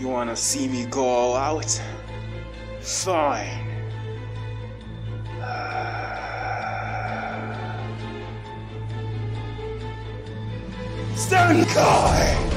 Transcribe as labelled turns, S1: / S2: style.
S1: You wanna see me go all out? Fine. Stand guy!